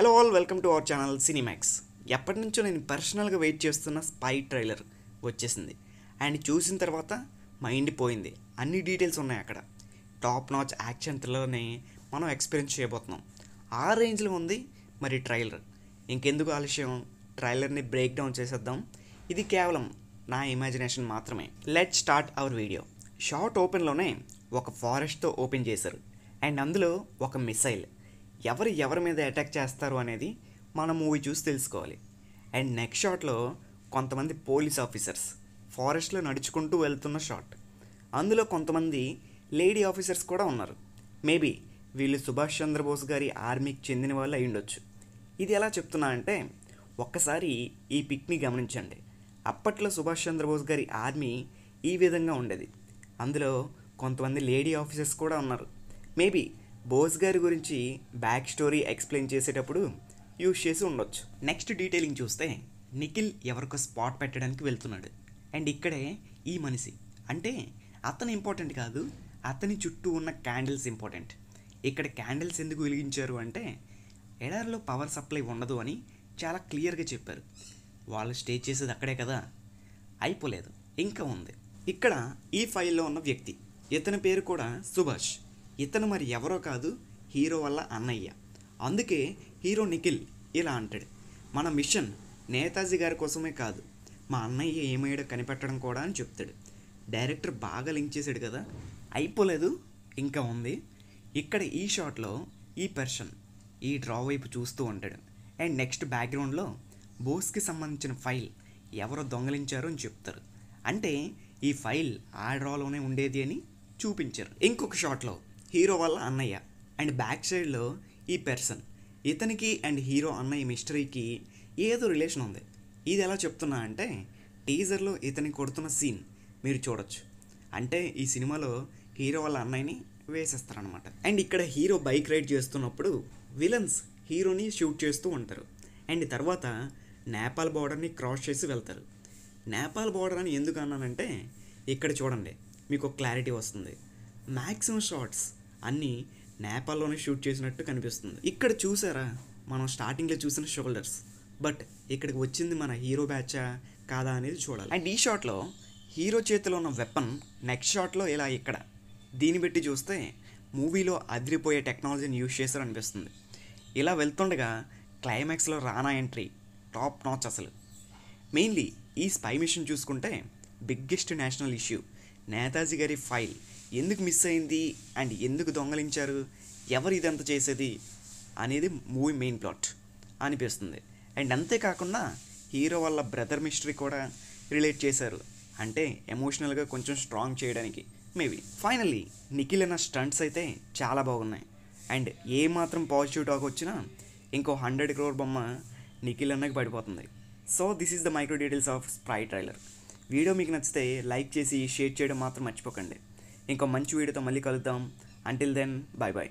Hello all welcome to our channel Cinemax ఎప్పటి నుంచో నేను పర్సనల్గా వెయిట్ చేస్తున్న స్పై ట్రైలర్ వచ్చేసింది. అండ్ చూసిన తర్వాత మైండ్ పోయింది అన్ని డీటెయిల్స్ ఉన్నాయి అక్కడ. టాప్ నాచ్ యాక్షన్ థ్రిల్లర్ని మనం ఎక్స్పీరియన్స్ చేయబోతున్నాం. ఆ రేంజ్లో ఉంది మరి ట్రైలర్ ఇంకెందుకు ఆలస్యం? ట్రైలర్ని బ్రేక్ డౌన్ చేసేద్దాం. ఇది కేవలం నా ఇమాజినేషన్ మాత్రమే. Let start our video start ఓపెన్లోనే ఒక ఫారెస్ట్తో ఓపెన్ చేశారు. అండ్ అందులో ఒక మిసైల్ ఎవరు ఎవరి మీద అటాక్ చేస్తారు అనేది మనం మూవీ చూసి తెలుసుకోవాలి. అండ్ నెక్స్ట్ షాట్లో కొంతమంది పోలీస్ ఆఫీసర్స్ ఫారెస్ట్లో నడుచుకుంటూ వెళ్తున్న షాట్ అందులో కొంతమంది లేడీ ఆఫీసర్స్ కూడా ఉన్నారు. మేబీ వీళ్ళు సుభాష్ చంద్రబోస్ గారి ఆర్మీకి చెందిన వాళ్ళు అయి ఉండొచ్చు. ఇది ఎలా చెప్తున్నా అంటే ఒక్కసారి ఈ పిక్ని గమనించండి. అప్పట్లో సుభాష్ చంద్రబోస్ గారి ఆర్మీ ఈ విధంగా ఉండేది. అందులో కొంతమంది లేడీ ఆఫీసర్స్ కూడా ఉన్నారు. మేబీ బోస్ గారి గురించి బ్యాక్ స్టోరీ ఎక్స్ప్లెయిన్ చేసేటప్పుడు యూజ్ చేసి ఉండొచ్చు. నెక్స్ట్ డీటెయిలింగ్ చూస్తే నిఖిల్ ఎవరికో స్పాట్ పెట్టడానికి వెళ్తున్నాడు. అండ్ ఇక్కడే ఈ మనిషి. అంటే అతను ఇంపార్టెంట్ కాదు అతని చుట్టూ ఉన్న క్యాండిల్స్ ఇంపార్టెంట్. ఇక్కడ క్యాండిల్స్ ఎందుకు వెలిగించారు అంటే ఎడారిలో పవర్ సప్లై ఉండదు అని చాలా క్లియర్గా చెప్పారు. వాళ్ళు స్టే చేసేది అక్కడే కదా. అయిపోలేదు. ఇంకా ఉంది. ఇక్కడ ఈ ఫైల్లో ఉన్న వ్యక్తి. ఇతని పేరు కూడా సుభాష్. ఇతను మరి ఎవరో కాదు హీరో వల్ల అన్నయ్య. అందుకే హీరో నిఖిల్ ఇలా అంటాడు మన మిషన్ నేతాజీ గారి కోసమే కాదు మా అన్నయ్య ఏమయ్యాడో కనిపెట్టడం కూడా అని చెప్తాడు. డైరెక్టర్ బాగా లింక్ చేశాడు కదా అయిపోలేదు ఇంకా ఉంది. ఇక్కడ ఈ షాట్లో ఈ పర్సన్ ఈ డ్రా వైపు చూస్తూ ఉంటాడు. అండ్ నెక్స్ట్ బ్యాక్గ్రౌండ్లో బోస్కి సంబంధించిన ఫైల్ ఎవరో దొంగలించారో అని చెప్తారు. అంటే ఈ ఫైల్ ఆ డ్రాలోనే ఉండేది అని చూపించారు. ఇంకొక షాట్లో హీరో వాళ్ళ అన్నయ్య. అండ్ బ్యాక్ సైడ్లో ఈ పర్సన్. ఇతనికి అండ్ హీరో అన్నయ్య మిస్టరీకి ఏదో రిలేషన్ ఉంది. ఇది ఎలా చెప్తున్నా అంటే టీజర్లో ఇతని కొడుతున్న సీన్ మీరు చూడొచ్చు. అంటే ఈ సినిమాలో హీరో వాళ్ళ అన్నయ్యని వేసేస్తారనమాట అండ్ ఇక్కడ హీరో బైక్ రైడ్ చేస్తున్నప్పుడు విలన్స్ హీరోని షూట్ చేస్తూ ఉంటారు. అండ్ తర్వాత నేపాల్ బార్డర్ని క్రాస్ చేసి వెళ్తారు. నేపాల్ బార్డర్ అని ఎందుకు అన్నానంటే ఇక్కడ చూడండి మీకు క్లారిటీ వస్తుంది. మ్యాక్సిమం షార్ట్స్ అన్నీ నేపాల్లోనే షూట్ చేసినట్టు కనిపిస్తుంది. ఇక్కడ చూసారా? మనం స్టార్టింగ్లో చూసిన షోల్డర్స్. బట్ ఇక్కడికి వచ్చింది మన హీరో బ్యాచా? కాదా అనేది చూడాలి. అండ్ ఈ షాట్లో హీరో చేతిలో ఉన్న వెపన్ నెక్స్ట్ షాట్లో ఇలా ఇక్కడ. దీన్ని బట్టి చూస్తే మూవీలో అదిరిపోయే టెక్నాలజీని యూజ్ చేశారు అనిపిస్తుంది ఇలా వెళ్తుండగా క్లైమాక్స్లో రానా ఎంట్రీ. టాప్ నాచ్ అసలు. మెయిన్లీ ఈ స్పై మిషన్ చూసుకుంటే బిగ్గెస్ట్ నేషనల్ ఇష్యూ. నేతాజీ గారి ఫైల్. ఎందుకు మిస్ అయింది? అండ్ ఎందుకు దొంగలించారు? ఎవరు ఇదంతా చేసేది? అనేది మూవీ మెయిన్ ప్లాట్ అనిపిస్తుంది. అండ్ అంతేకాకుండా హీరో వాళ్ళ బ్రదర్ మిస్టరీ కూడా రిలేట్ చేశారు. అంటే ఎమోషనల్గా కొంచెం స్ట్రాంగ్ చేయడానికి. మేబీ ఫైనల్లీ నిఖిల్ అన్న స్టంట్స్ అయితే చాలా బాగున్నాయి. అండ్ ఏ మాత్రం పాజిటివ్ టాక్ వచ్చినా ఇంకో హండ్రెడ్ క్రోర్ బొమ్మ నిఖిల్ అన్నకి పడిపోతుంది. So this is the micro details of Spy trailer video మీకు నచ్చితే లైక్ చేసి షేర్ చేయడం మాత్రం మర్చిపోకండి. ఇంకో మంచి వీడియోతో మళ్ళీ కలుద్దాం. Until then bye bye